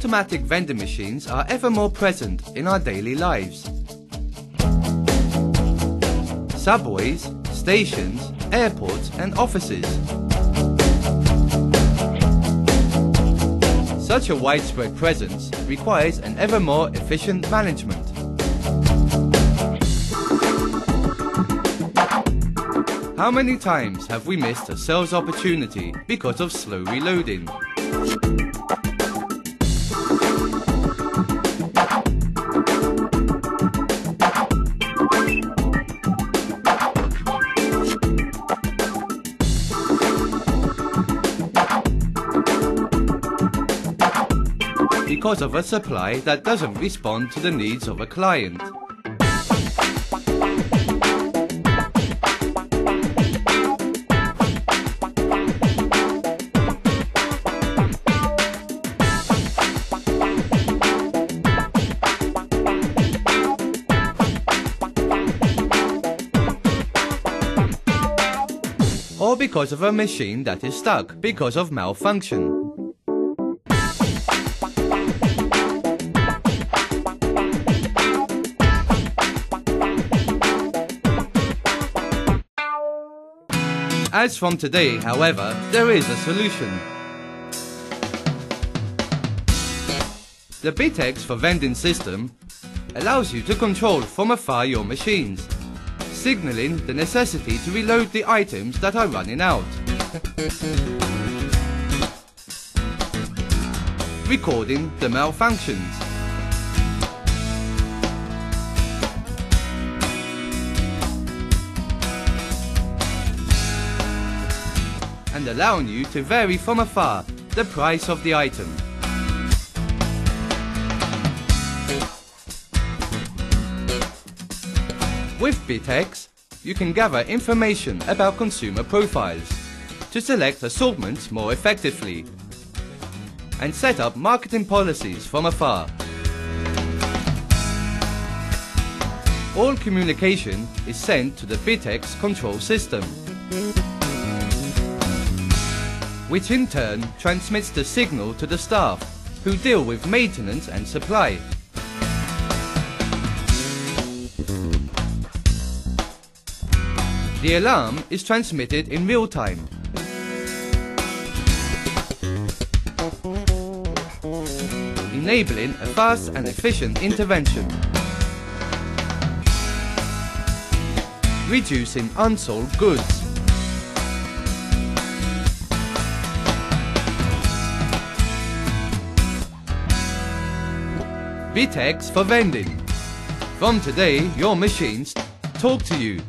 automatic vending machines are ever more present in our daily lives. Subways, stations, airports and offices. Such a widespread presence requires an ever more efficient management. How many times have we missed a sales opportunity because of slow reloading? Because of a supply that doesn't respond to the needs of a client. Because of a machine that is stuck because of malfunction. As from today, however, there is a solution. The BITX for vending system allows you to control from afar your machines, signaling the necessity to reload the items that are running out. Recording the malfunctions. and allowing you to vary from afar the price of the item. With BITX, you can gather information about consumer profiles to select assortments more effectively and set up marketing policies from afar. All communication is sent to the BITX control system which in turn transmits the signal to the staff, who deal with maintenance and supply. The alarm is transmitted in real time. enabling a fast and efficient intervention. Reducing unsold goods. BITX for vending. From today, your machines talk to you.